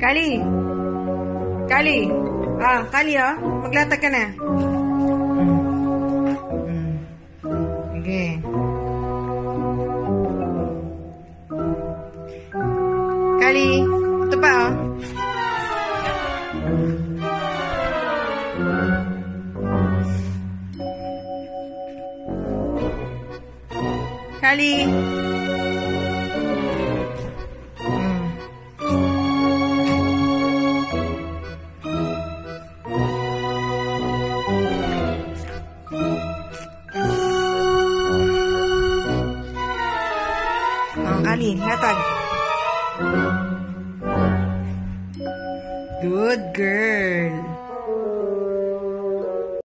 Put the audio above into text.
Kali. Kali. Ah, kali ya. Maglatak ka na. Hmm. Sige. Kali. Ito pa oh. Kali. Hmm. Oh, Kali, hatag. Good girl.